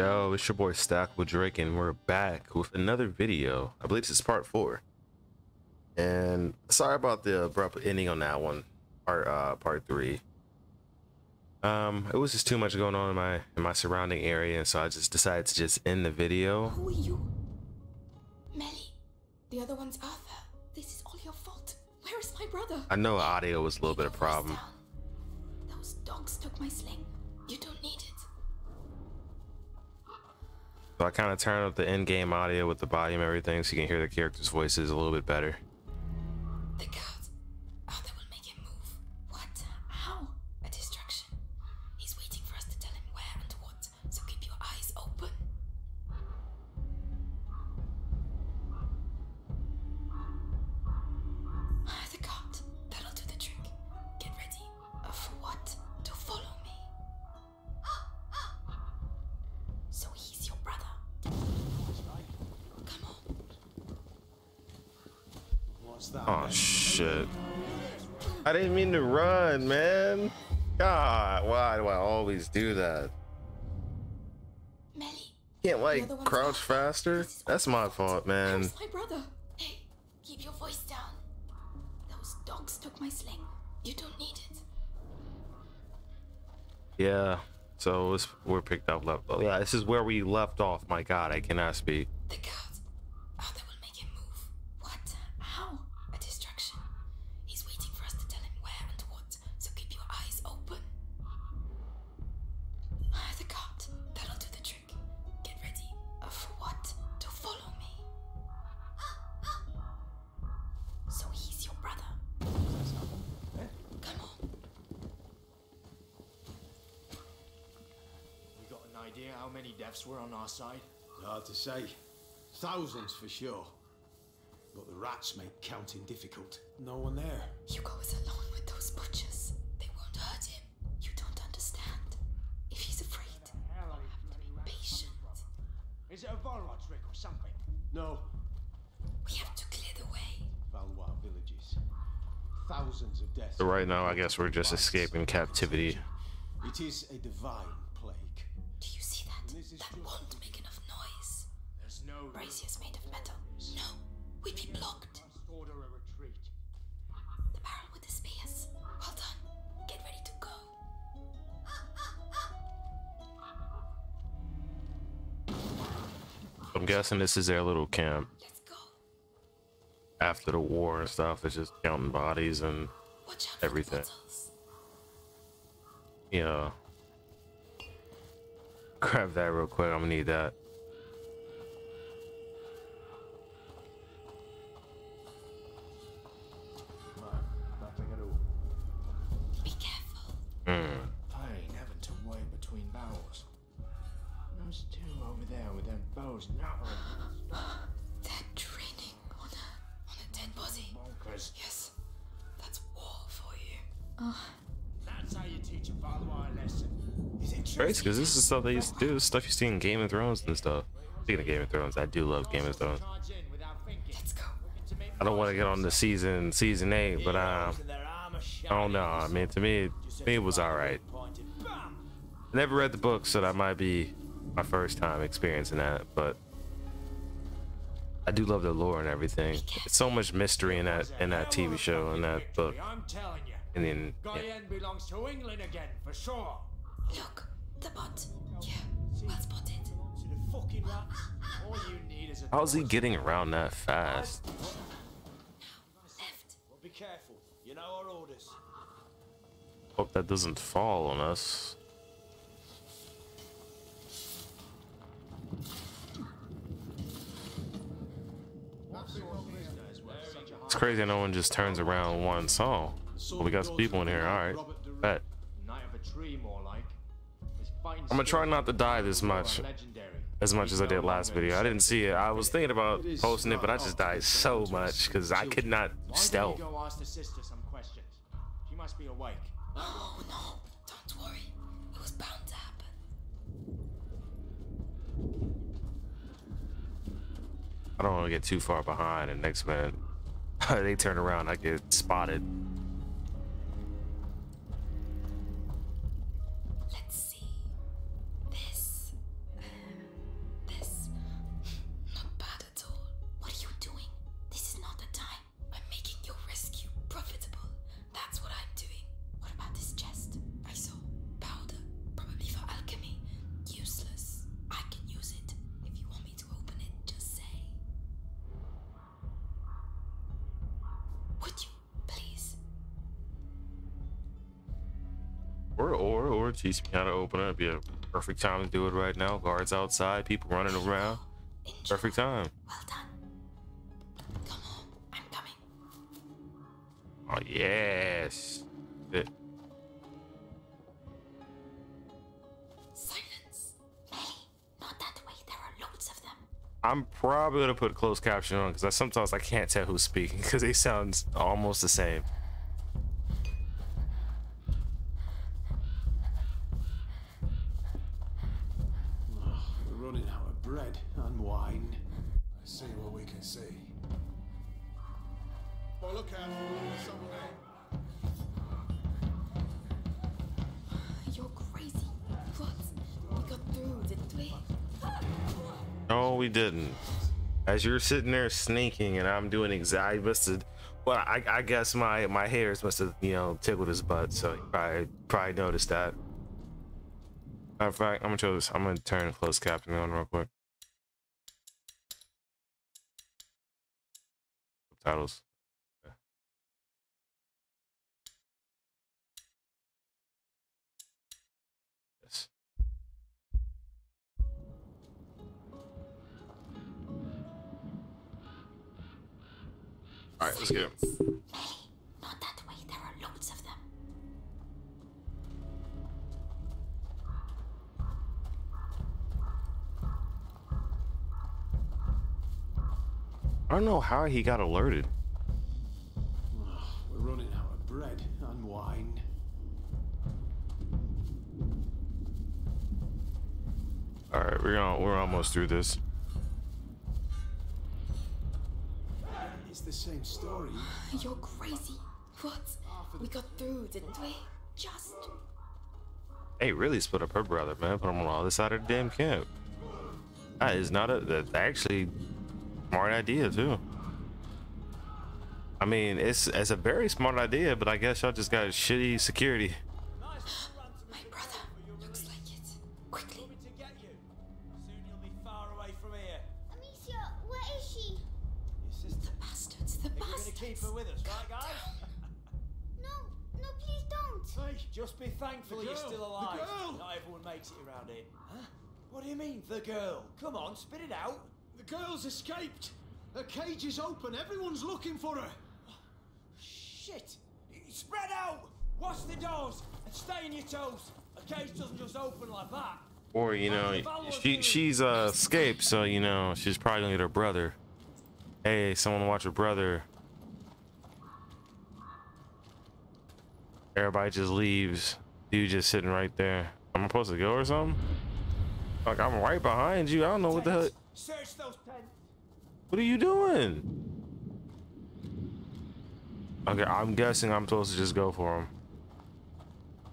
Yo, it's your boy Stackable Drake, and we're back with another video. I believe this is part four. And sorry about the abrupt ending on that one, part uh, part three. Um, it was just too much going on in my in my surrounding area, and so I just decided to just end the video. Who are you? Melly. The other one's Arthur. This is all your fault. Where is my brother? I know audio was a little bit of a Keep your voice problem. Those dogs took my sling. So I kind of turned up the in-game audio with the volume everything so you can hear the characters' voices a little bit better. Do that? Melly. Can't like crouch Arthur. faster? This is all That's my fault, man. Where's my brother? Hey, keep your voice down. Those dogs took my sling. You don't need it. Yeah. So it's, we're picked up left. Oh yeah, this is where we left off. My God, I cannot speak. Idea how many deaths were on our side? Hard to say. Thousands for sure. But the rats make counting difficult. No one there. Hugo is alone with those butchers. They won't hurt him. You don't understand. If he's afraid, hell are you have to be patient. Is it a Volrod trick or something? No. We have to clear the way. Valois villages. Thousands of deaths. So right now, I guess we're just escaping captivity. It is a divine This is That just- won't make enough noise. There's no Brazier's made of metal. No, we'd be blocked. Must order a retreat. The barrel with the spears. Well done. Get ready to go. I'm guessing this is their little camp Let's go. after the war and stuff. It's just counting bodies and Watch out for Everything. the bottles. you know. Grab that real quick. I'm gonna need that. Stuff they used to do. This stuff you see in Game of Thrones and stuff. Speaking of Game of Thrones, I do love Game of Thrones. Charge in without thinking. Let's go. I don't want to get on the season season eight, but um, I don't know. I mean, to me, to me it was all right. Never read the book, so that might be my first time experiencing that. But I do love the lore and everything. It's so much mystery in that in that TV show and that book. I'm telling you. And then yeah. Guyenne belongs to England again, for sure. Look, the bot. Yeah, well spotted. To the fucking rats. All you need is a how's he getting around that fast? Left. Well, be careful. You know our orders. Hope that doesn't fall on us. It's crazy no one just turns around once. Oh, well, we got some people in here. All right, bet. I'm gonna try not to die this much, as much as I did last video. I didn't see it. I was thinking about posting it, but I just died so much because I could not Why stealth. go ask the sister some questions? She must be awake. Oh no, don't worry. It was bound to happen. I don't want to get too far behind, and next minute they turn around, I get spotted. Or or or teach me how to open it. It'd be a perfect time to do it right now. Guards outside, people running around. Enjoy. Perfect time. Well done. Come on, I'm coming. Oh yes. It- Silence. Not that way. There are loads of them. I'm probably gonna put closed caption on because sometimes I can't tell who's speaking because they sound almost the same. You're sitting there sneaking, and I'm doing exactly. Must have. Well, I, I guess my my hairs must have you know tickled his butt, so he probably probably noticed that. Of fact, I'm gonna show this. I'm gonna turn closed caption on real quick. Titles. All right, let's get him. Melly, not that way. There are loads of them. I don't know how he got alerted. We're running out of bread and wine. All right, we're on, we're almost through this. It's the same story. You're crazy. What? Ah, we got through, didn't we? Just. Hey, really split up her brother, man. Put him on the other side of the damn camp. That is not a that's actually smart idea too. I mean, it's it's a very smart idea, but I guess y'all just got shitty security. Just be thankful The you're girl, still the alive. girl. Not everyone makes it around here. Huh? What do you mean, the girl? Come on, spit it out. the girl's escaped. Her cage is open. Everyone's looking for her. Shit! Spread out! Watch the doors and stay on your toes. A cage doesn't just open like that. Or you know, she she's uh escaped, so you know she's probably gonna get her brother. Hey, someone watch her brother. Everybody just leaves. Dude just sitting right there. I'm supposed to go or something? Like I'm right behind you. I don't know what the hell. Search those tents. What are you doing? Okay, I'm guessing I'm supposed to just go for him.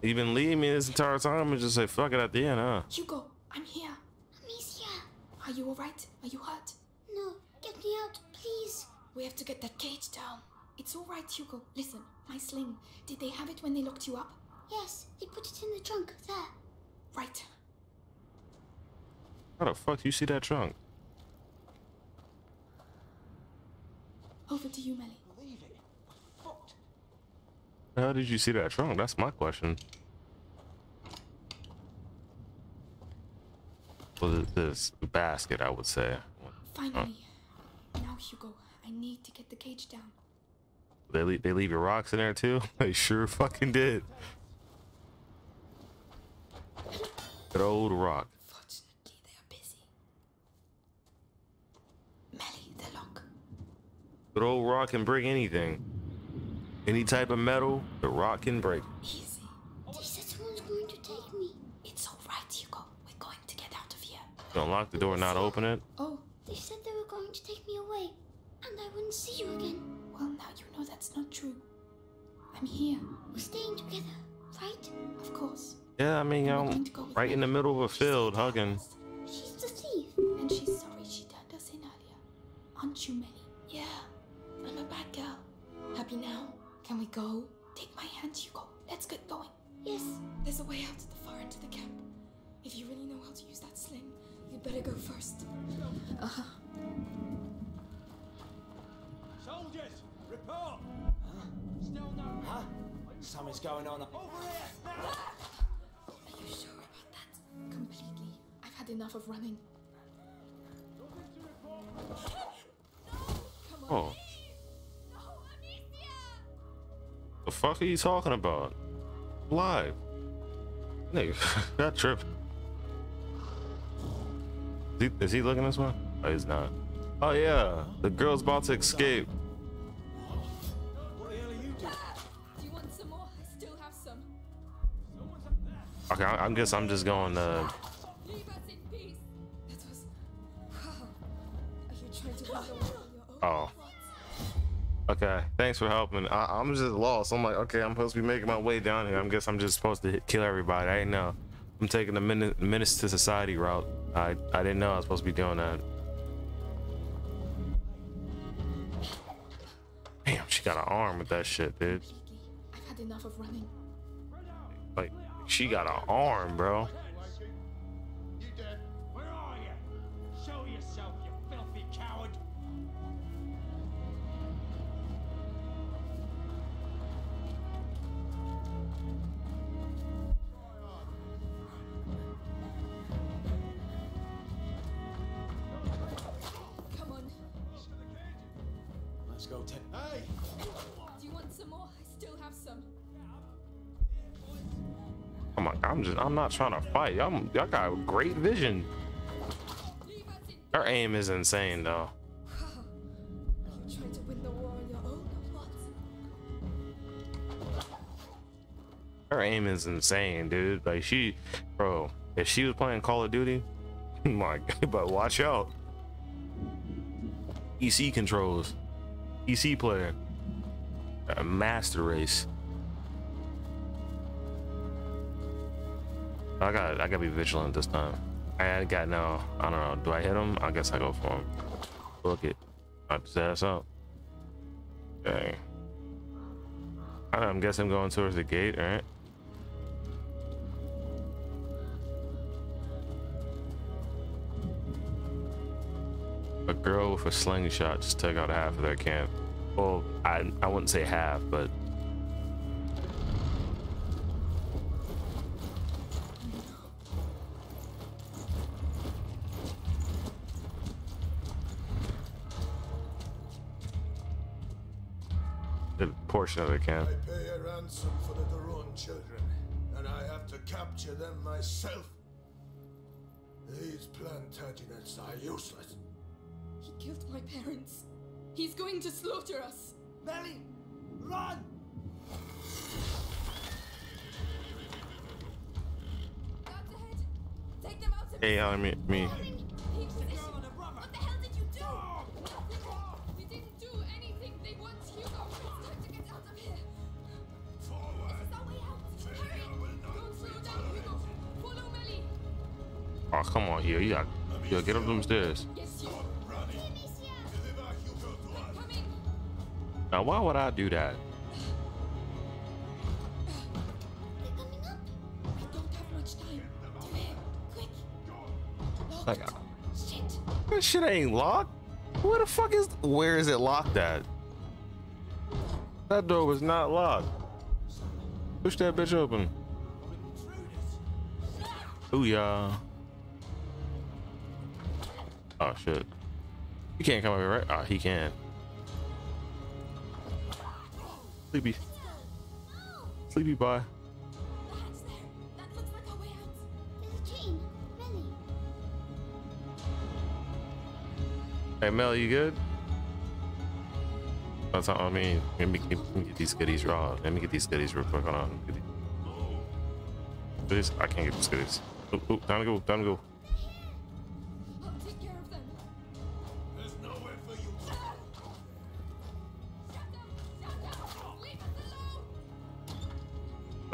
Even leave me this entire time and just say fuck it at the end, huh? Hugo, I'm here. Amicia, Are you alright? Are you hurt? no, get me out, please. We have to get that cage down. It's alright, Hugo. Listen, my sling. Did they have it when they locked you up? Yes, they put it in the trunk there. Right. How the fuck do you see that trunk? Over to you, Melly. Believe it. Fucked. How did you see that trunk? That's my question. Well, th- this basket, I would say. Finally. Now, Hugo, I need to get the cage down. They leave, they leave your rocks in there too. They sure fucking did. Good old rock. Fortunately, they are busy. Melly, the lock. Good old rock can break anything. Any type of metal, the rock can break. Easy. They said someone's going to take me. It's alright, Hugo. We're going to get out of here. You unlock the door, not open it. Oh, They said they were going to take me away, and I wouldn't see you again. Well, now you know that's not true. I'm here, We're staying together, right? of course. Yeah, I mean, We're I'm go right in the middle of a field, said hugging. fast. She's the thief. And she's sorry she turned us in earlier. Aren't you, Melly? Yeah, I'm a bad girl. Happy now? Can we go? Take my hand, Hugo. Let's get going. Yes, There's a way out at the far end of the camp. If you really know how to use that sling, you'd better go first. Uh-huh. Soldiers, Huh? Still no. Huh? Something's going on. Over here. Are you sure about that? Completely. I've had enough of running. Oh. oh the fuck are you talking about? Live. Nigga, that trip. Is he, is he looking this way? Oh, he's not. Oh yeah, the girl's about to escape. Okay, I, I guess I'm just going to. Own? Oh. Okay, thanks for helping. I, I'm just lost. I'm like, okay, I'm supposed to be making my way down here. I guess I'm just supposed to hit, kill everybody. I didn't know. I'm taking the men- menace to society route. I I didn't know I was supposed to be doing that. Damn, she got an arm with that shit, dude. I've had enough of running. She got an arm, bro. Not trying to fight. I'm, y'all got great vision. Her aim is insane, though. Her aim is insane, dude. Like she, bro. If she was playing Call of Duty, oh my God, but watch out. EC controls, EC player, a master race. I got, I gotta be vigilant this time. I got no, I don't know. Do I hit him? I guess I go for him. Look it, I just ass up. Dang. I'm guessing I'm going towards the gate, right? A girl with a slingshot just took out half of their camp. Well, I I wouldn't say half, but portion of the camp. I pay a ransom for the de Rune children, and I have to capture them myself. These Plantagenets are useless. He killed my parents. He's going to slaughter us. Melly! Run! Guards ahead. Take them out of Hey, I mean me. Keep come on here, you got, get up them stairs. Now why would I do that? Like, shit ain't locked. Where the fuck is? Where is it locked at? That door was not locked. Push that bitch open. Ooh yeah. Oh shit. He can't come over here, right? Ah, he can. Sleepy. Sleepy bye. Hey Mel, you good? That's all I mean. Let me, let me get these goodies raw. Let me get these goodies real quick. Hold on. Goodies? I can't get these goodies. Ooh, ooh, time to go. Time to go.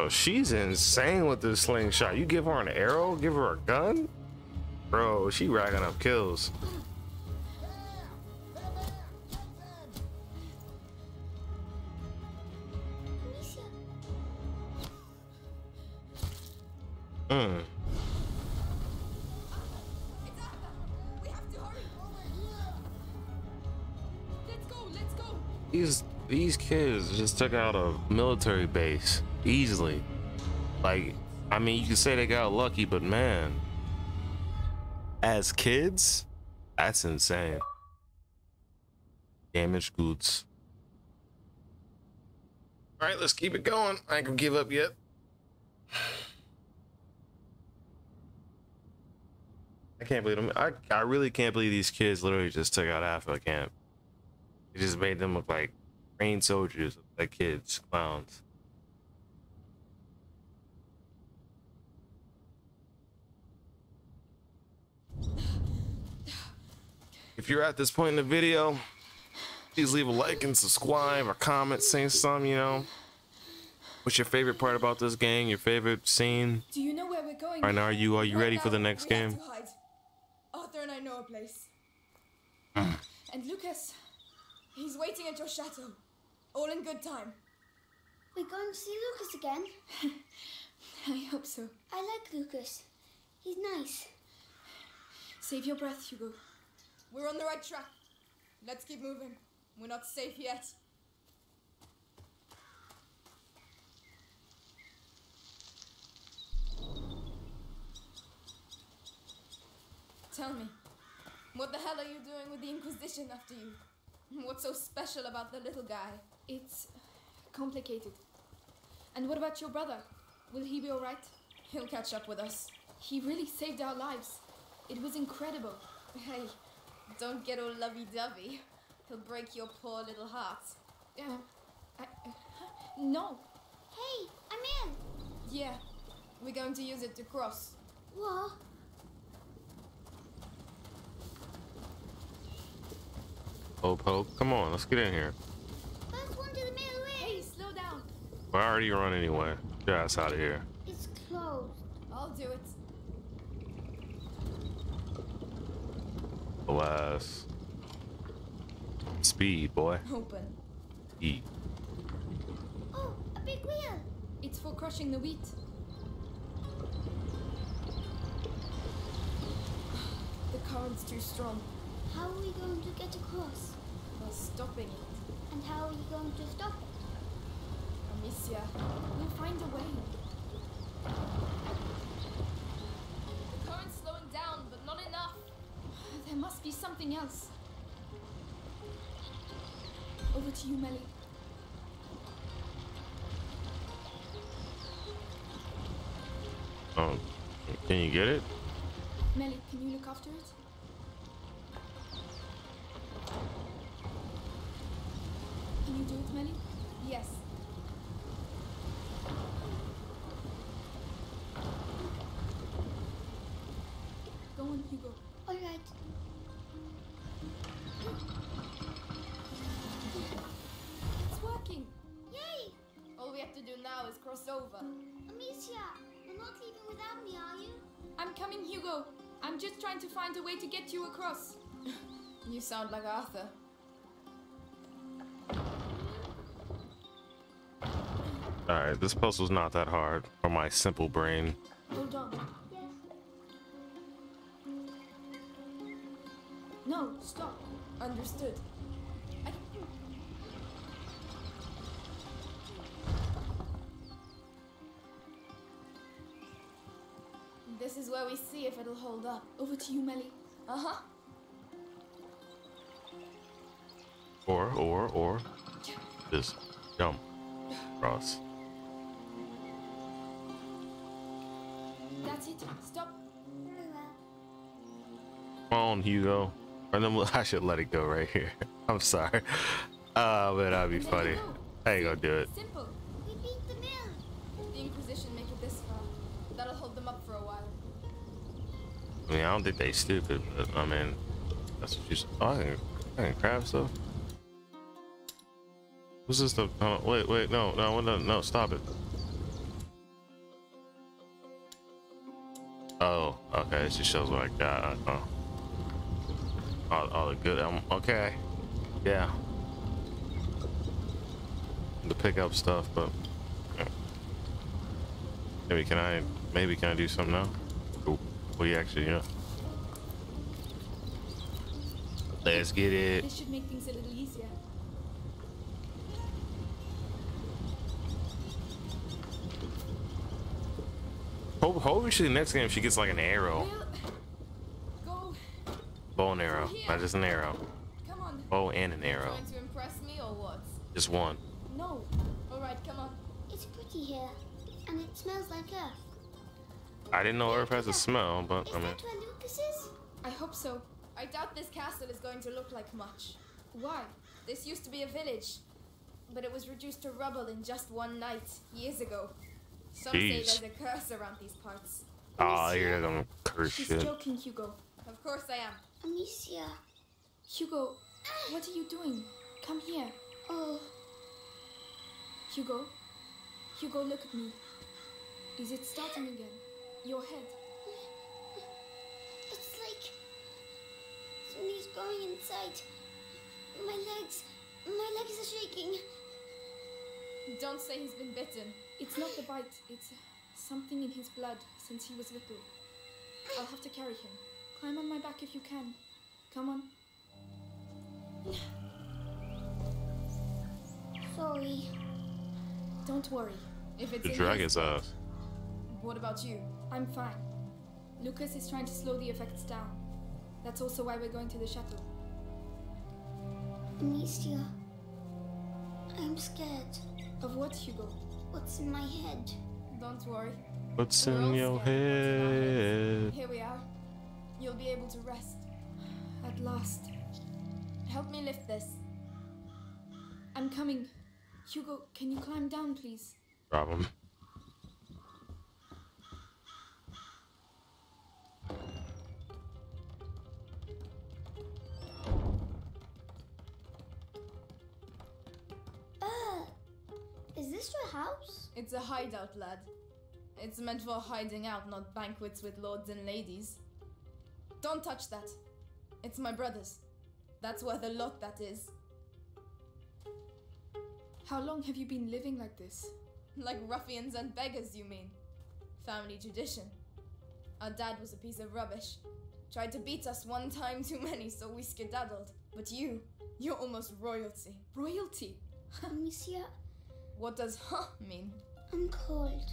Oh, she's insane with this slingshot. You give her an arrow, give her a gun, bro. She racking up kills. Mm. Go. These these kids just took out a military base easily. Like, I mean, you can say they got lucky, but man, as kids, that's insane. Damaged goods. All right, let's keep it going. I ain't gonna give up yet. I can't believe them. I, I really can't believe these kids literally just took out half of a camp. It just made them look like trained soldiers, like kids, clowns. If you're at this point in the video, please leave a like and subscribe or comment saying something, you know. What's your favorite part about this game? Your favorite scene? Do you know where we're going? Right now, are you are you Right ready for the next game? hide. Arthur and I know a place. Mm. and Lucas, he's waiting at your chateau. All in good time. We're going to see Lucas again. I hope so. I like Lucas. He's nice. Save your breath, Hugo. We're on the right track. Let's keep moving. We're not safe yet. Tell me, what the hell are you doing with the Inquisition after you? What's so special about the little guy? It's uh, complicated. And what about your brother? Will he be alright? He'll catch up with us. He really saved our lives. It was incredible. Hey, don't get all lovey dovey. He'll break your poor little heart. Uh, I, uh, no. Hey, I'm in. Yeah, we're going to use it to cross. What? Hope, hope. Come on, let's get in here. First one to the middle Hey, way. slow down. We're already run anyway. Get your ass out of here. It's closed. I'll do it. Alas. Speed, boy. Open. Eat. Oh, a big wheel. It's for crushing the wheat. The current's too strong. How are we going to get across? We're stopping it. And how are you going to stop it? Amicia, we'll find a way. There must be something else. Over to you, Melly. Oh, can you get it? Melly, can you look after it? I'm just trying to find a way to get you across. you sound like Arthur. Alright, this puzzle's not that hard for my simple brain. Hold on. Yes. No, stop. Understood. This is where we see if it'll hold up. Over to you, Melly. Uh huh. Or, or, or, just jump across. That's it. Stop. Come on, Hugo. I should let it go right here. I'm sorry. Uh, but that'd be funny. I ain't gonna do it. Simple. I mean, I don't think they stupid, but I mean, that's what you said. Oh, I can, I can crab stuff. What's this stuff? Oh, wait, wait, no, no, no, no, stop it. Oh, okay, it just shows what I got. Oh. All, all the good, um, okay. Yeah. To pick up stuff, but maybe can I, maybe can I do something now? Cool. We actually, yeah. Let's get it. This should make things a little easier. Hope, hopefully, next game she gets like an arrow. We'll go Bow and arrow, not just an arrow. Come on. Bow and an arrow. Trying to impress me or what? Just one. No. All right, come on. It's pretty here, and it smells like earth. I didn't know Earth has a smell, but Is I mean, that where Lucas is? I hope so. I doubt this castle is going to look like much. Why? This used to be a village, but it was reduced to rubble in just one night, years ago. Some Jeez. say there's a curse around these parts. oh, I hear them curse She's shit. joking, Hugo. Of course I am. Amicia. Hugo, what are you doing? Come here. Oh, Hugo. Hugo, look at me. Is it starting again? Your head. it's like somebody's going inside. My legs, my legs are shaking. Don't say he's been bitten. It's not the bite, it's something in his blood since he was little. I'll have to carry him. Climb on my back if you can. Come on. Sorry. Don't worry. If it's The dragon's drag his is uh What about you? I'm fine. Lucas is trying to slow the effects down. That's also why we're going to the shuttle. Amicia. I'm scared. Of what, Hugo? What's in my head? Don't worry. What's We're in your scared of what's in our heads. head? Here we are. You'll be able to rest. At last. Help me lift this. I'm coming. Hugo, can you climb down, please? Problem. Hideout, lad. It's meant for hiding out, not banquets with lords and ladies. Don't touch that. It's my brother's. That's worth a lot, that is. How long have you been living like this? Like ruffians and beggars, you mean? Family tradition. Our dad was a piece of rubbish. Tried to beat us one time too many, so we skedaddled. But you, you're almost royalty. Royalty? Amicia, What does huh mean? I'm cold.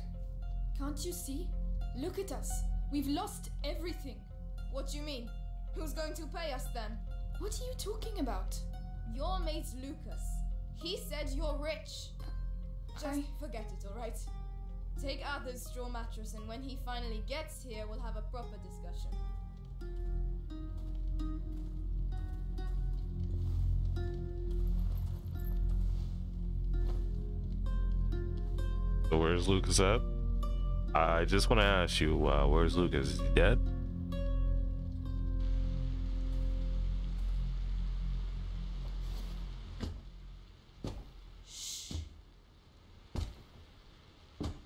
Can't you see? Look at us. We've lost everything. What do you mean? Who's going to pay us then? What are you talking about? Your mate Lucas. He said you're rich. Just I- forget it, alright? Take Arthur's straw mattress, and when he finally gets here, we'll have a proper discussion. So where's Lucas at? I just want to ask you, uh, where's Lucas? Is he dead?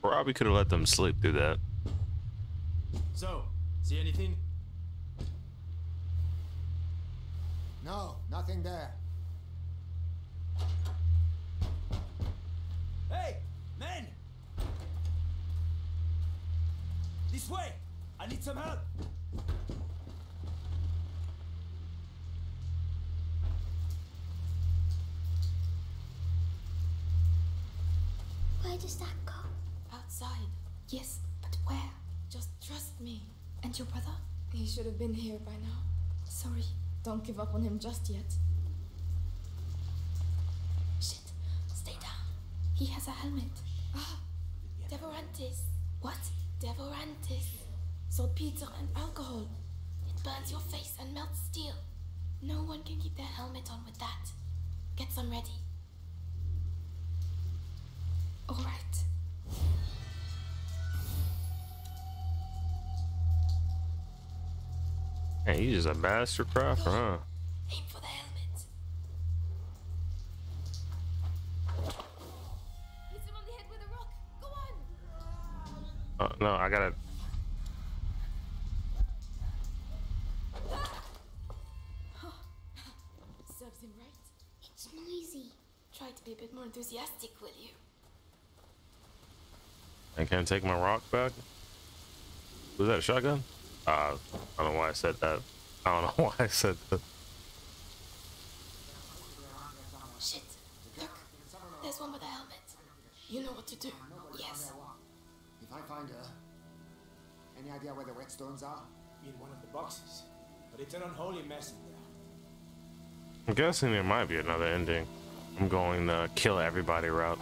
Probably could have let them sleep through that. So, see anything? No, nothing there. Hey, This way! I need some help! Where does that go? Outside. Yes, but where? Just trust me. And your brother? He should have been here by now. Sorry. Don't give up on him just yet. Shit. Stay down. He has a helmet. Ah. Devorantis. What? Devorantis. Saltpeter and alcohol. It burns your face and melts steel. No one can keep their helmet on with that. Get some ready. All right. Man, he's just a master crafter, huh? Uh, no, I gotta. Serves him right. It's noisy. Try to be a bit more enthusiastic, will you? I can't take my rock back. Was that a shotgun? Uh, I don't know why I said that. I don't know why I said that. I'm guessing there might be another ending. I'm going the kill everybody route.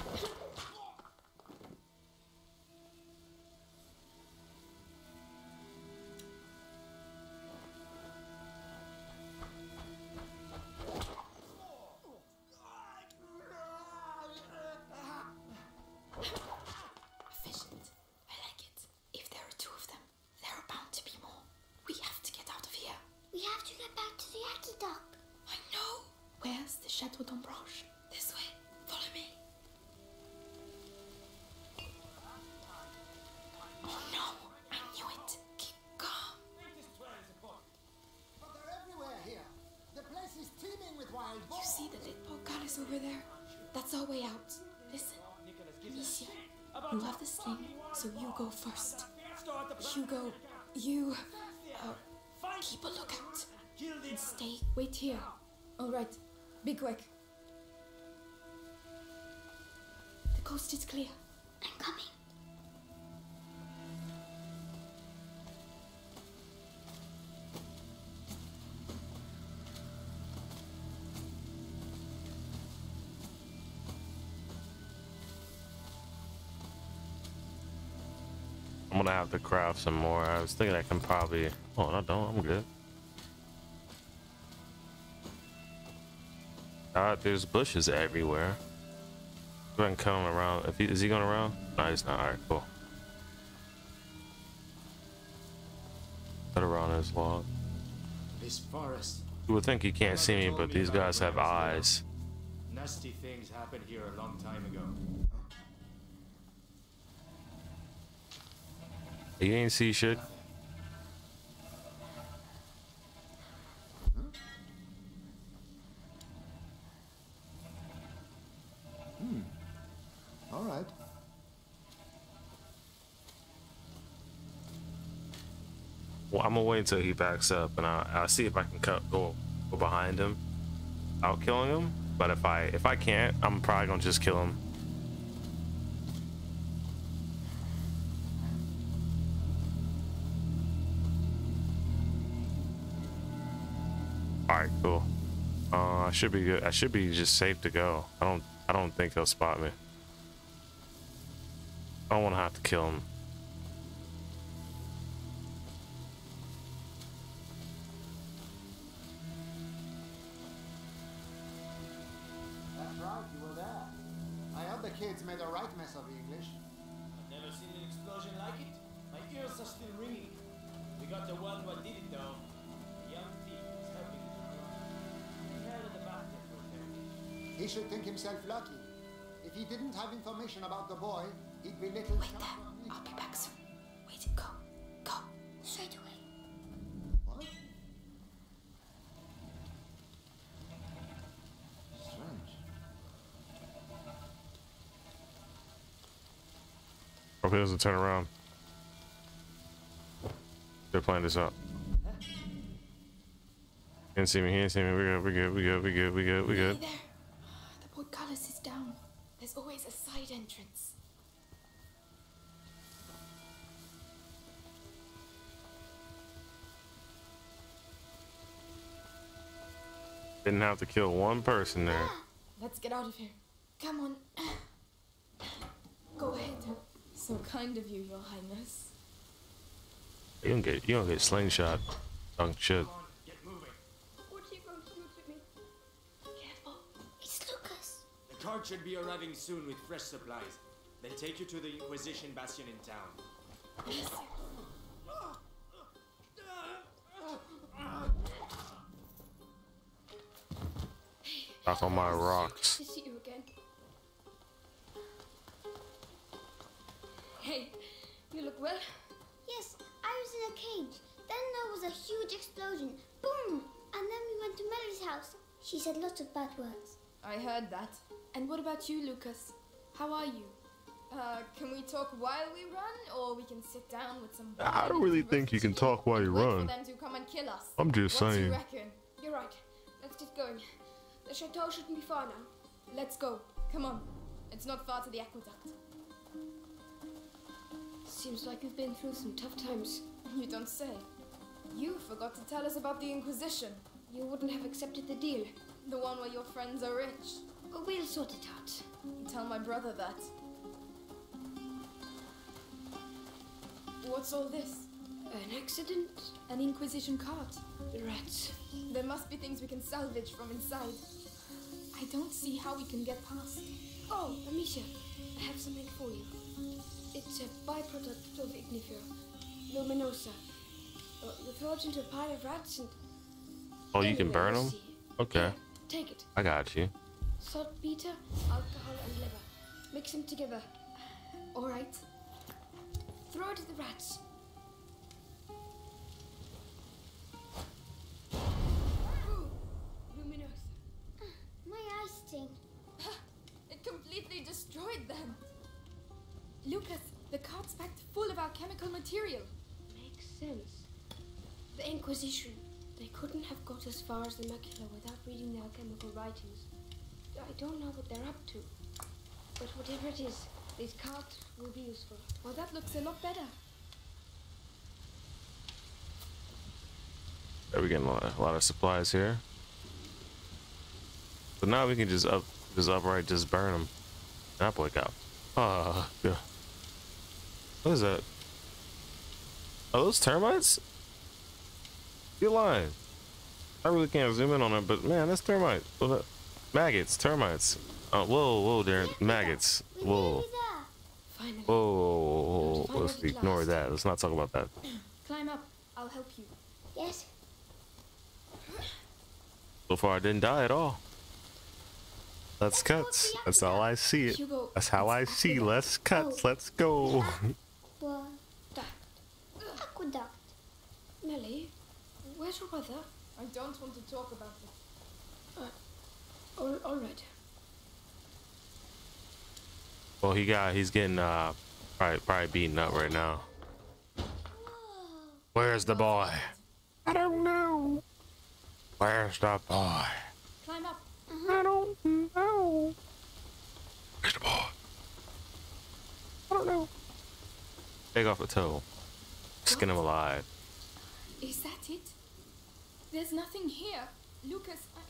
Coast is clear. I'm coming. I'm gonna have to craft some more. I was thinking I can probably. Oh, no, don't. I'm good. Ah, there's bushes everywhere. Go ahead and come around. If he, is he going around? No, he's not. All right, cool. Cut around his log. This forest. You would think he can't see me, but these guys have eyes. Nasty things happened here a long time ago. You ain't see shit. I'm gonna wait until he backs up, and I'll, I'll see if I can cut, go go behind him, out killing him. But if I if I can't, I'm probably gonna just kill him. All right, cool. Uh, I should be good. I should be just safe to go. I don't. I don't think he'll spot me. I don't want to have to kill him. Right mess of English. I've never seen an explosion like it. My ears are still ringing. We got the one what did it though. A young thief is helping the He held in the back there for heritage. He should think himself lucky. If he didn't have information about the boy, he'd be little Wait there. I'll be back soon. Hope he doesn't turn around. They're playing this up. He didn't see me. He didn't see me. We good. We good. We good. We good. We good. We good. The portcullis is down. There's always a side entrance. Didn't have to kill one person there. Let's get out of here. Come on. Go ahead. So kind of you, Your Highness. You don't get. You don't get slingshot. Talking shit. Come on, get moving. What are you going to do to me? Careful. It's Lucas. The cart should be arriving soon with fresh supplies. They'll take you to the Inquisition Bastion in town. Yes. Knock on my rocks. Hey, you look well. Yes, I was in a cage. Then there was a huge explosion. Boom! And then we went to Melly's house. She said lots of bad words. I heard that. And what about you, Lucas? How are you? Uh, can we talk while we run, or we can sit down with some? I don't really think you can talk while you run. For them to come and kill us. I'm just what do saying. you reckon? You're right. Let's get going. The chateau shouldn't be far now. Let's go. Come on. It's not far to the aqueduct. Seems like you've been through some tough times. You don't say. You forgot to tell us about the Inquisition. You wouldn't have accepted the deal. The one where your friends are rich. Oh, we'll sort it out. Tell my brother that. What's all this? An accident? An Inquisition cart. The rats. There must be things we can salvage from inside. I don't see how we can get past. Oh, Amicia, I have something for you. It's a byproduct of Ignifer, luminosa. Uh, you throw it into a pile of rats and. Oh, you can burn them? Okay. Take it. I got you. Salt, Saltpeter, alcohol, and liver. Mix them together. All right. Throw it at the rats. Alchemical material. Makes sense. The Inquisition. They couldn't have got as far as the macula without reading the alchemical writings. I don't know what they're up to. But whatever it is, these cards will be useful. Well, that looks a lot better. Are we getting a lot, a lot of supplies here? So now we can just up, just upright, just burn them. That boy got. Ah, yeah. What is that? Are those termites? You're lying. I really can't zoom in on it, but man, that's termite. Well, that- maggots, termites. Uh, whoa, whoa, there, maggots. Whoa, nearly there. Finally. whoa, whoa, whoa, whoa. Let's ignore that. Let's not talk about that. Climb up. I'll help you. Yes. So far, I didn't die at all. Let's cuts. That's all I see it. That's how I see. aqueduct. Let's cuts. Let's go. Well, Duck. aqueduct. Mélie, where's your brother? I don't want to talk about it. All, all right. Well, he got. He's getting uh, probably probably beaten up right now. Where's the boy? I don't know. Where's the boy? Climb up. I don't know. Where's the boy? I don't know. Take off a toe. Skin him alive. Is that it? There's nothing here. Lucas, I...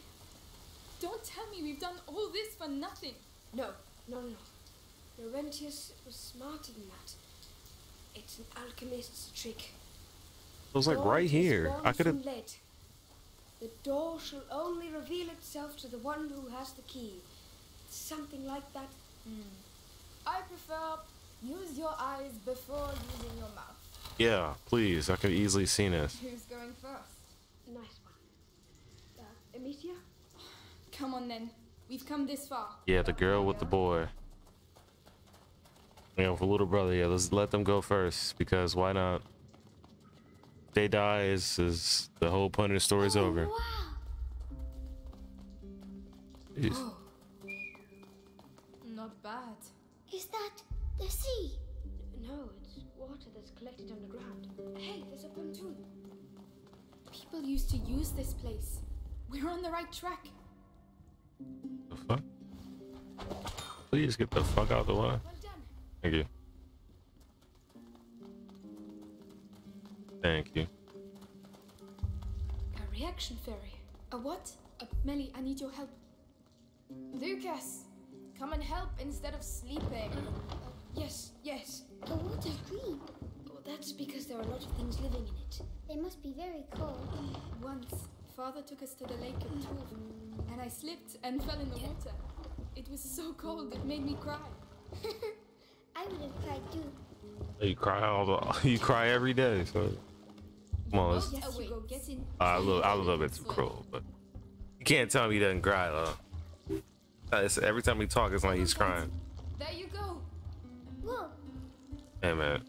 Don't tell me we've done all this for nothing. No, no, no. Laurentius was smarter than that. It's an alchemist's trick. It was like right here. I could have. from lead. The door shall only reveal itself to the one who has the key. Something like that. Hmm. I prefer use your eyes before using your mouth. Yeah, please. I could easily seen this. Who's going first? Nice one. Uh, Amicia? Come on then. We've come this far. Yeah, the girl with the boy. Yeah, with a little brother. Yeah, let's let them go first because why not? If they die, is is the whole point of the story's Oh, over. Wow. Jeez. Not bad. Is that the sea? No, it's collected underground. Hey, there's a pontoon. People used to use this place. We're on the right track. The fuck? Please get the fuck out of the way. Well done. Thank you. Thank you. A reaction ferry. A what? Uh, Mélie, I need your help. Lucas, come and help instead of sleeping. Yes, yes. The water's green. Well, that's because there are a lot of things living in it. They must be very cold. Once, father took us to the lake at Tuv, and I slipped and fell in the water. It was so cold it made me cry. I would have cried too. You cry all the. You cry every day. So come on, let's, Yes, Hugo, get in. I love I love it too cruel, but you can't tell me he doesn't cry though. Uh, It's, every time we talk, it's like he's crying. There you go. Whoa. Hey man,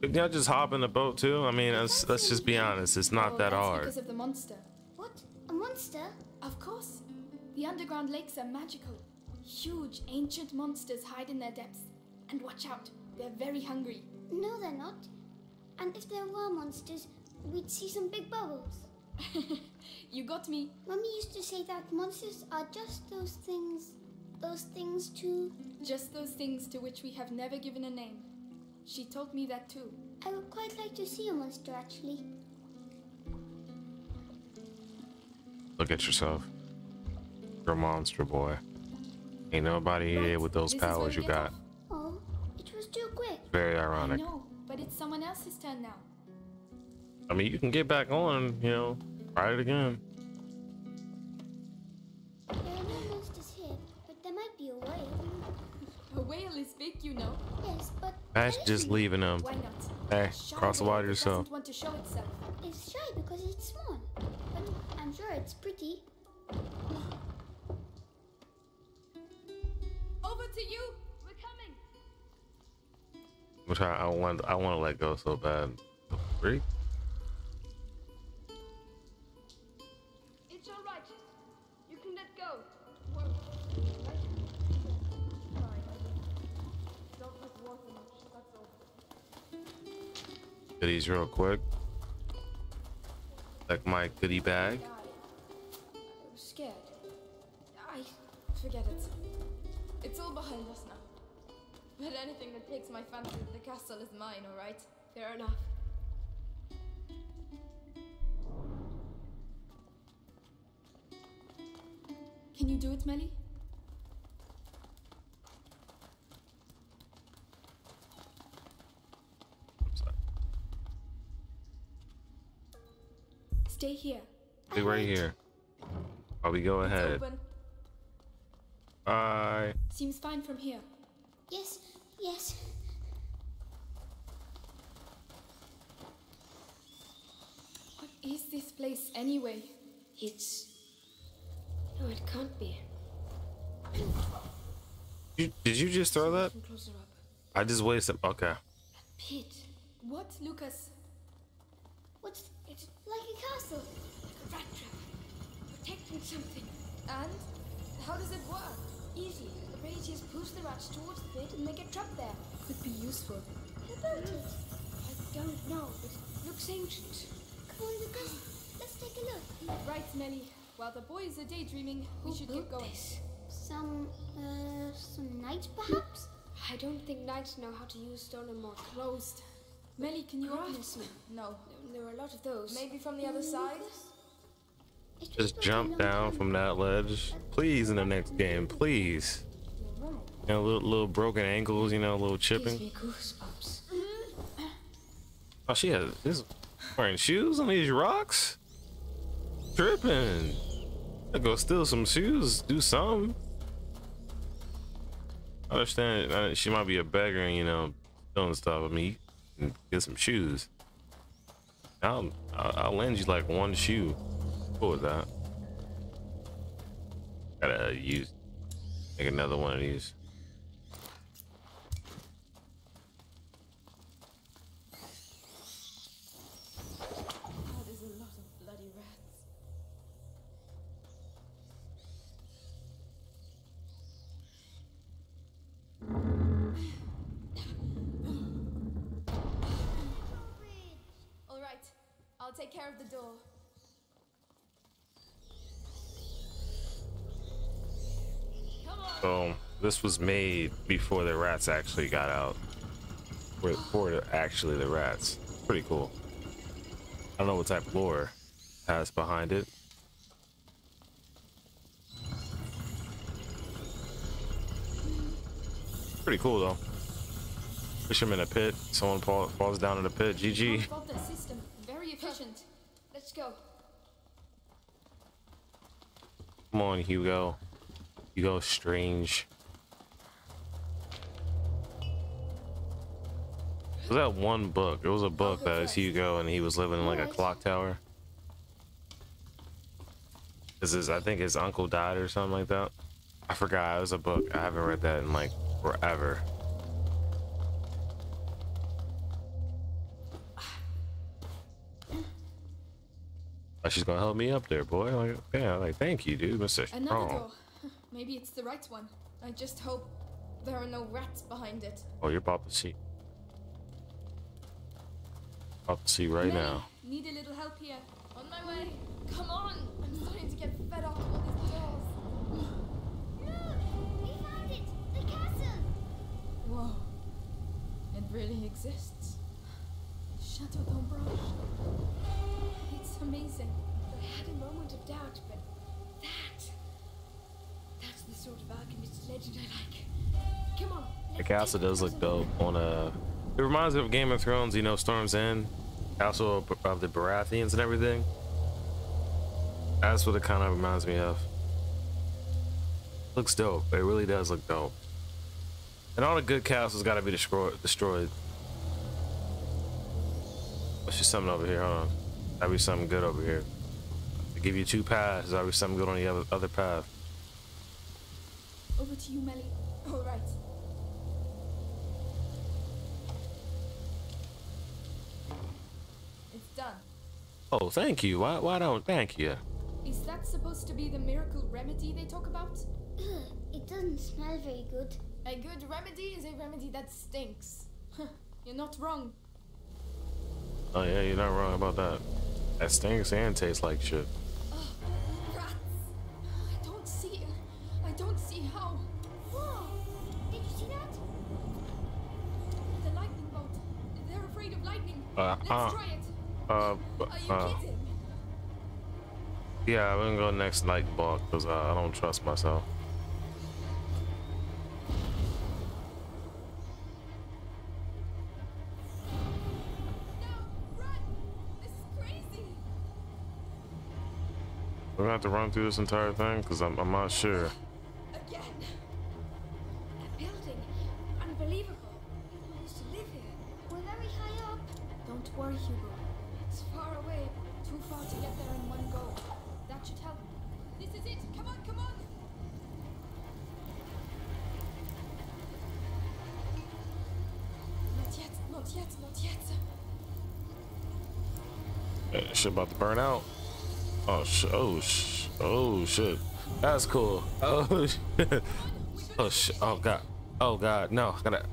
Could y'all just hop in the boat too? I mean, let's, let's just be honest. It's not Oh, that that's hard. because of the monster. What? A monster? Of course. The underground lakes are magical. Huge, ancient monsters hide in their depths. And watch out, they're very hungry. No, they're not. And if there were monsters, we'd see some big bubbles. you got me. Mummy used to say that monsters are just those things. Those things too. Just those things to which we have never given a name. She told me that too. I would quite like to see a monster, actually. Look at yourself. You're a monster, boy. Ain't nobody but here with those powers you got. Oh, it was too quick. Very ironic. No, but it's someone else's turn now. I mean, you can get back on, you know, try it again. Yes, but That's just leaving them. Um, hey, cross the water that yourself. doesn't want to show itself. It's shy because it's small. But I'm sure it's pretty. Over to you. We're coming. Which I, I want, I want to let go so bad. Freak. Goodies real quick. Like my goodie bag. Oh I was scared. I forget it. It's all behind us now. But anything that takes my fancy the castle is mine, all right? Fair enough. Can you do it, Mélie? Stay here. Be right here. While we go It's ahead. open. Bye. Seems fine from here. Yes, yes. What is this place anyway? It's. No, it can't be. You, did you just throw that? Come closer up. I just wasted. Okay. Pit. What, Lucas? What's it's like a castle? Like a rat trap. Protecting something. And how does it work? Easy. The radius pulls the rats towards the pit and they get trapped there. Could be useful. How about it? I don't know, but it looks ancient. Come on, Lucas. Let's take a look. Right, Mélie. While the boys are daydreaming, we Who should get going. this? Some, uh, some knights perhaps? I don't think knights know how to use stone and mortar. Closed. Mélie, can you open it? Craftsmen. No. There are a lot of those. Maybe from the other side? Just jump down from that ledge. Please, in the next game. Please. You know, little, little broken ankles, you know, a little chipping. Oh, she has this wearing shoes on these rocks? Tripping. I go steal some shoes, do something. I understand uh, she might be a beggar and, you know, stealing stuff. I mean, you can get some shoes. I'll, I'll, lend you like one shoe. Cool with that. Gotta uh, use, make another one of these. I'll take care of the door. So this was made before the rats actually got out. Before- Before actually the rats. Pretty cool. I don't know what type of lore has behind it. Pretty cool though. Push him in a pit. Someone falls down in a pit. GG. Can't fault their system. Very efficient. Let's go. Come on, Hugo. Hugo Strange. Was that one book? It was a book oh, that was Hugo and he was living in like a clock tower. This is, I think his uncle died or something like that. I forgot. It was a book. I haven't read that in like forever. She's gonna help me up there, boy. Like, yeah, like thank you, dude, Mr. Another Strong. door. Maybe it's the right one. I just hope there are no rats behind it. Oh, you're about to see. About to see right Mélie, now. Need a little help here. On my way. Come on. I'm starting to get fed up with all these doors. Look! We found it! The castle! Whoa. It really exists. Chateau d'Ombrage. Amazing. I had a moment of doubt, but that. That's the sort of alchemist legend I like. Come on. The castle does look dope on a. It reminds me of Game of Thrones, you know, Storm's End, Castle of, the Baratheons and everything. That's what it kind of reminds me of. Looks dope. It really does look dope. And all the good castles got to be destroyed. Destroyed. Let's just something over here. Hold on. That'd be something good over here. To give you two paths, that'd be something good on the other other path. Over to you, Mélie. All right. It's done. Oh, thank you. Why? Why don't? Thank you. Is that supposed to be the miracle remedy they talk about? Ugh, it doesn't smell very good. A good remedy is a remedy that stinks. You're not wrong. Oh yeah, you're not wrong about that. That stinks and tastes like shit. Rats! I don't see. I don't see how. Whoa! Did you see that? The lightning bolt. They're afraid of lightning. Uh, uh. Uh, uh, yeah, I'm gonna go next night block because uh, I don't trust myself. Gonna have to run through this entire thing because I'm, I'm not sure. Sh! Oh sh! Oh shit! That's cool. Oh shit! Oh shit! Oh god! Oh god! No! I gotta.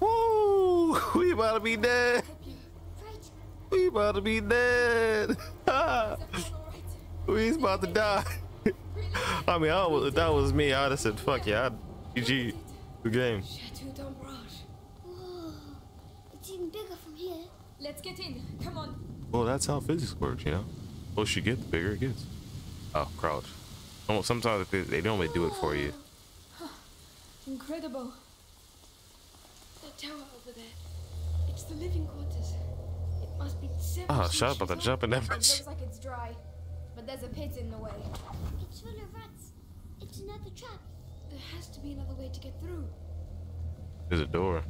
Woo! We about to be dead. We about to be dead. Ah, Is everyone all right? we about to die. I mean, I was, that was me, I'd have said, "Fuck yeah, I'd GG the game." It's even bigger from here. Let's get in. Come on. Well, that's how physics works, you know. Closer you get, the bigger it gets. Oh, crouch. Oh, sometimes they, they don't really do it for you. Incredible. That tower over there. It's the living quarters. It must be seven. Ah, shut up about the jumping that It looks like it's dry, but there's a pit in the way. It's full of rats. It's another trap. There has to be another way to get through. There's a door.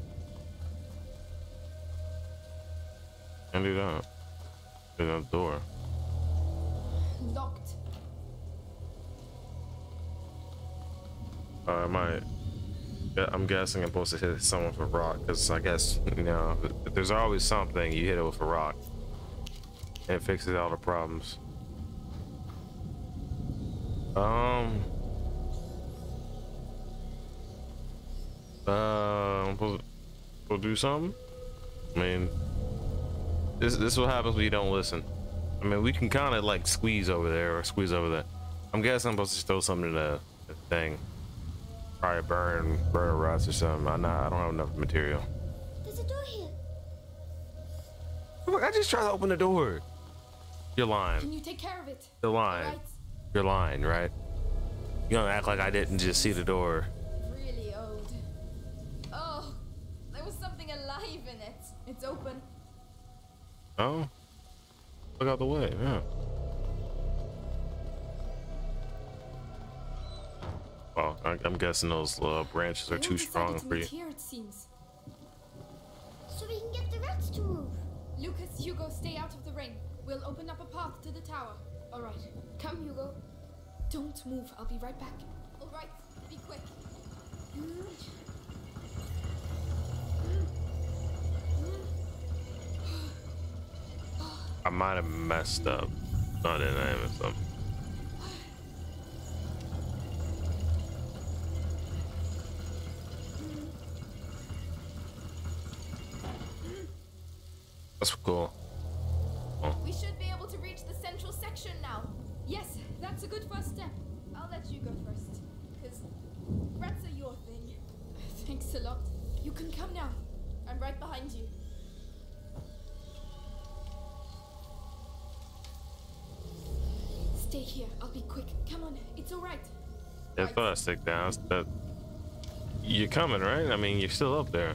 Can't do that. There's a door. Locked. Uh, I might. I'm guessing I'm supposed to hit someone with a rock because I guess you know there's always something you hit it with a rock, and it fixes all the problems. Um. Uh, I'm supposed to, supposed to do something. I mean, this this is what happens when you don't listen. I mean, we can kind of like squeeze over there or squeeze over there. I'm guessing I'm supposed to just throw something in the, the thing. Probably burn, burn rats or something. I not, I don't have enough material. There's a door here. Look, I just tried to open the door. You're lying. Can you take care of it? You're lying. Right. You're lying, right? You gonna act like I didn't just see the door. Really old. Oh, there was something alive in it. It's open. Oh, look out the way. Yeah. Well, I, I'm guessing those uh, branches are too strong for you. Here it seems. So we can get the rats to move. Lucas, Hugo, stay out of the rain. We'll open up a path to the tower. All right. Come, Hugo. Don't move. I'll be right back. All right. Be quick. I might have messed up. Not in name or something. That's cool. Oh. We should be able to reach the central section now. Yes, that's a good first step. I'll let you go first. Because rats are your thing. Thanks a lot. You can come now. I'm right behind you. Stay here. I'll be quick. Come on. It's all right. If I stick down, but you're coming, right? I mean, you're still up there.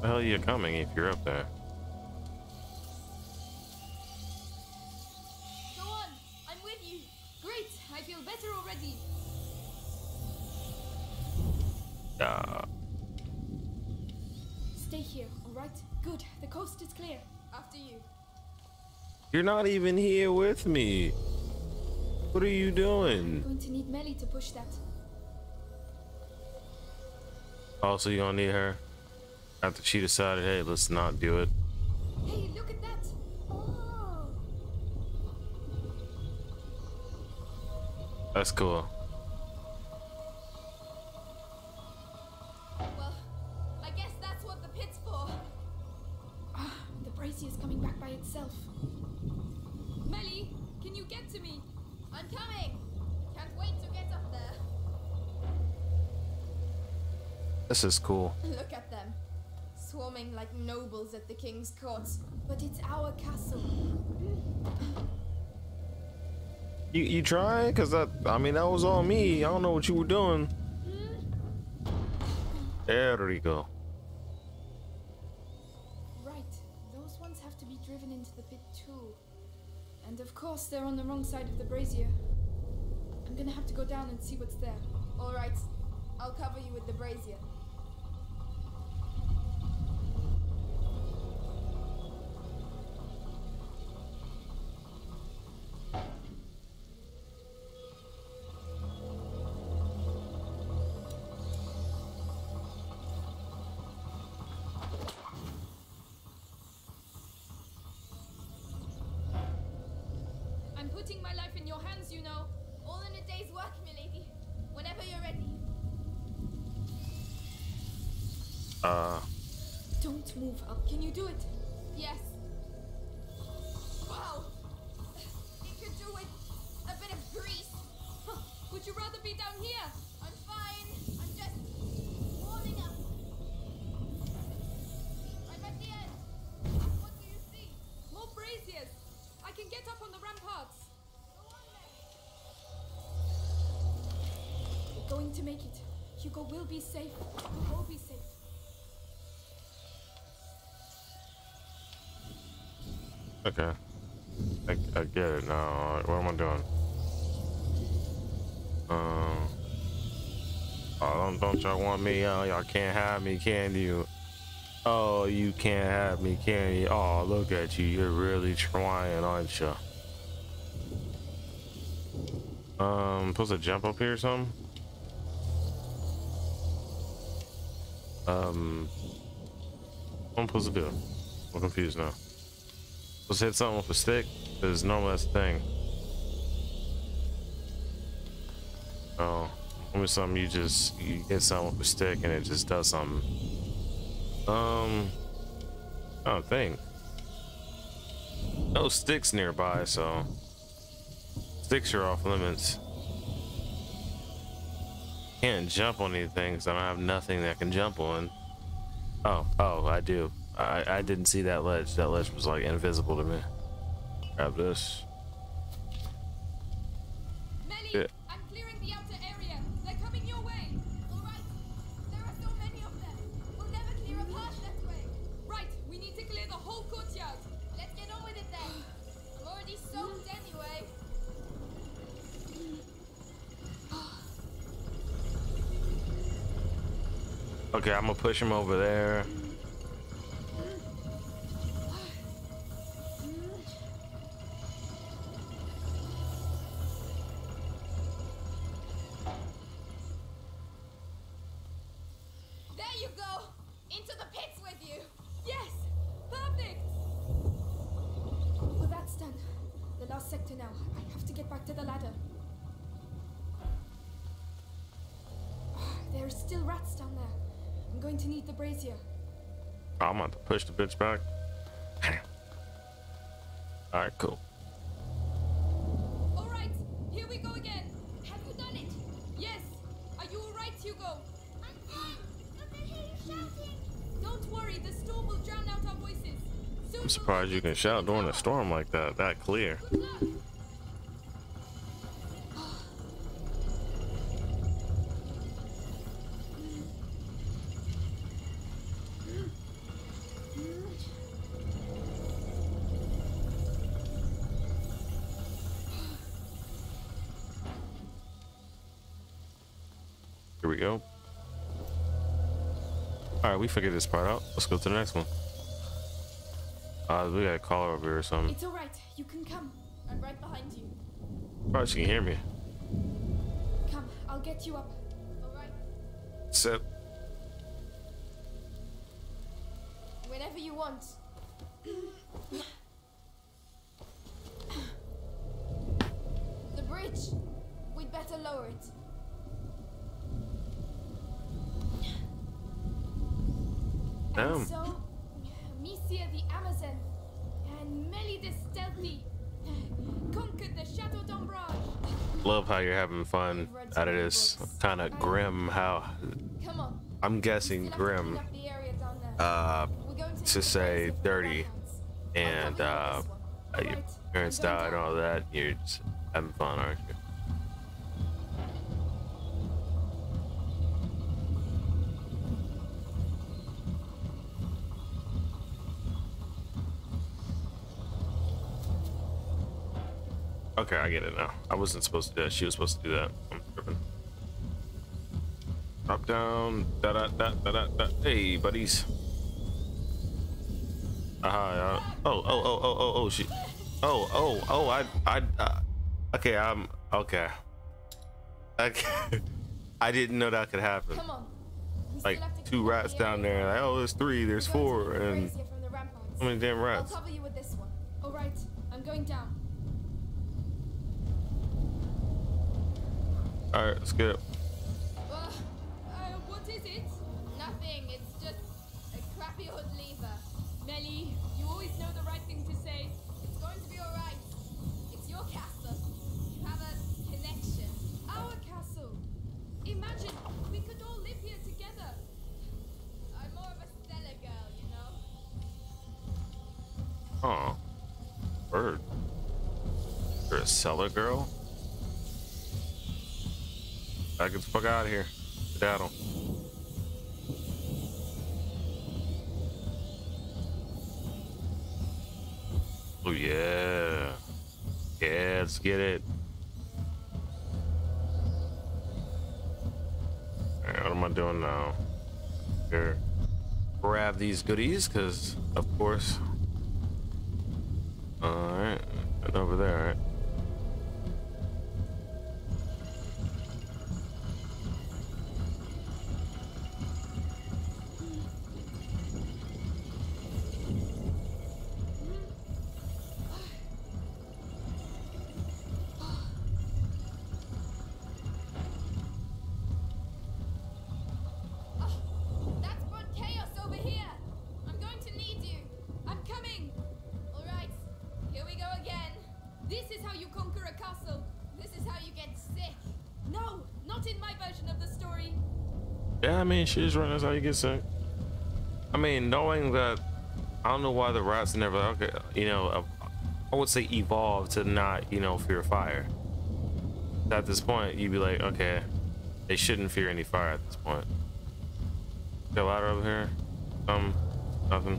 The hell are you coming if you're up there? Go on. I'm with you. Great. I feel better already. Uh, Stay here. All right. Good. The coast is clear. After you. You're not even here with me. What are you doing? I'm Going to need Mélie to push that. Also, you're gonna need her after she decided, hey, let's not do it. Hey, look at that. Oh. That's cool. This is cool. Look at them. Swarming like nobles at the king's court. But it's our castle. You you trying? Cause that I mean that was all me. I don't know what you were doing. There we go. Right. Those ones have to be driven into the pit too. And of course, they're on the wrong side of the brazier. I'm gonna have to go down and see what's there. All right. I'll cover you with the brazier. Putting my life in your hands, you know. All in a day's work, milady. Whenever you're ready. Uh, Don't move. Al. Can you do it? Yes. Going to make it. Hugo will be safe. We'll be safe. okay. I, I get it now. What am I doing? Um. Oh, don't, don't y'all want me? Oh, y'all can't have me, can you? Oh, you can't have me, can you? Oh, look at you. You're really trying, aren't you? Um, supposed to jump up here or something? Um, what am I supposed to do? I'm confused now. Let's hit something with a stick? Because normally that's thing. Oh, maybe something you just you hit something with a stick and it just does something. Um, I don't think. No sticks nearby, so sticks are off limits. Can't jump on anything because I don't have nothing that I can jump on. Oh, oh, I do. I, I didn't see that ledge. That ledge was like invisible to me. Grab this. Okay, I'm gonna push him over there. Going to need the brazier. I'm gonna to push the bitch back. Alright, cool. All right, here we go again. Have you done it? Yes. Are you all right, Hugo? I'm fine. I can hear you shouting. Don't worry, the storm will drown out our voices. Soon I'm surprised you can shout during a storm like that, that clear. Good luck. We figured this part out. Let's go to the next one. Uh, we got a caller over here or something. It's all right. You can come. I'm right behind you. Probably she can hear me. Come, I'll get you up. All right. Sip. Whenever you want. Misia the Amazon and Mélie the Stealthy conquered the Chateau d'Ombrage. Love how you're having fun out of this kind of grim. How Come on. I'm guessing grim. Up the area down there. Uh, to to say dirty, and uh, your parents died and all that. You're just having fun, aren't you? Okay, I get it now. I wasn't supposed to do that. She was supposed to do that. I'm tripping. Drop down. Da da da da da da. Hey, buddies. Uh, uh, oh, oh, oh, oh, oh, oh, she. Oh, oh, oh, I, I, uh, okay, I'm, okay. Okay. I didn't know that could happen. Come on. Like, still have to two rats down there. Like, oh, there's three, there's We're going to four, and brazier from the ramparts. how many damn rats? I'll cover you with this one. All right, I'm going down. Alright, let's get it. Uh, uh, what is it? Nothing. It's just a crappy old lever. Mélie, you always know the right thing to say. It's going to be all right. It's your castle. You have a connection. Our castle. Imagine we could all live here together. I'm more of a Stella girl, you know. Oh. Bird. You're a cellar girl? I get the fuck out of here. Skedaddle. Oh yeah. Yeah, let's get it. What am I doing now? Here. Grab these goodies, because of course Alright, and over there, alright. She's running. That's how you get sick. I mean, knowing that, I don't know why the rats never, okay, you know, uh, I would say evolved to not, you know, fear fire. At this point, you'd be like, okay, they shouldn't fear any fire at this point. Got a ladder over here? Um, nothing.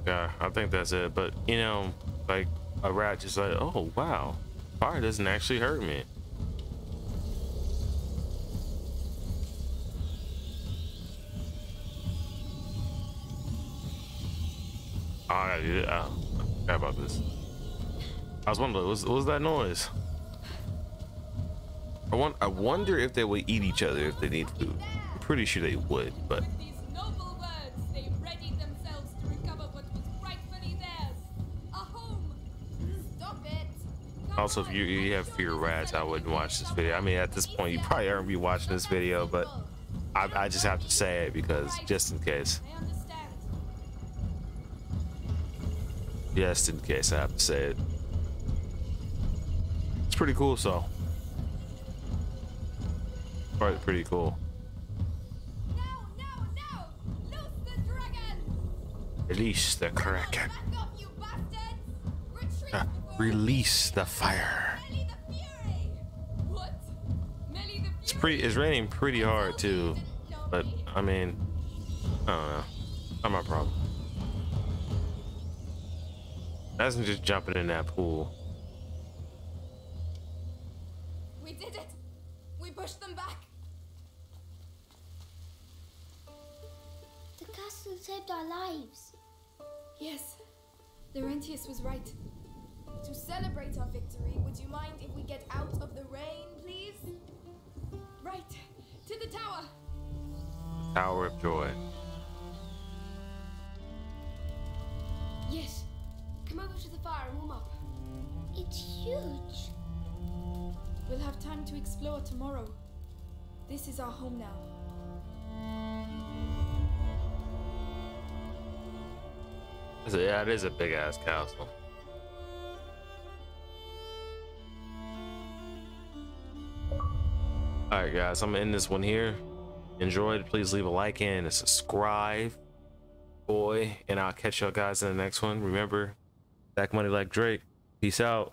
Okay, I think that's it. But, you know, like, a rat just like, oh, wow, fire doesn't actually hurt me. I was wondering, what was, what was that noise? I, want, I wonder if they would eat each other if they need food. I'm pretty sure they would, but With these noble words, they readied themselves to recover what was rightfully theirs. A home. Stop it. Come also if you, you have fear me rats, I wouldn't watch this video. I mean, at this point, you probably aren't be watching this video, but I, I just have to say it because just in case. I. Just in case I have to say it. Pretty cool, so. Probably pretty cool. Release the kraken. Release the fire. It's pretty. It's raining pretty hard too, but I mean, I don't know. Not my problem. That's just jumping in that pool. Lives. Yes, Laurentius was right. To celebrate our victory, would you mind if we get out of the rain, please? Right, to the tower. Tower of Joy. Yes. Come over to the fire and warm up. It's huge. We'll have time to explore tomorrow. This is our home now. Yeah, it is a big ass castle. Alright guys, I'm end this one here. Enjoyed, please leave a like and a subscribe. Boy, and I'll catch y'all guys in the next one. Remember, back money like Drake. Peace out.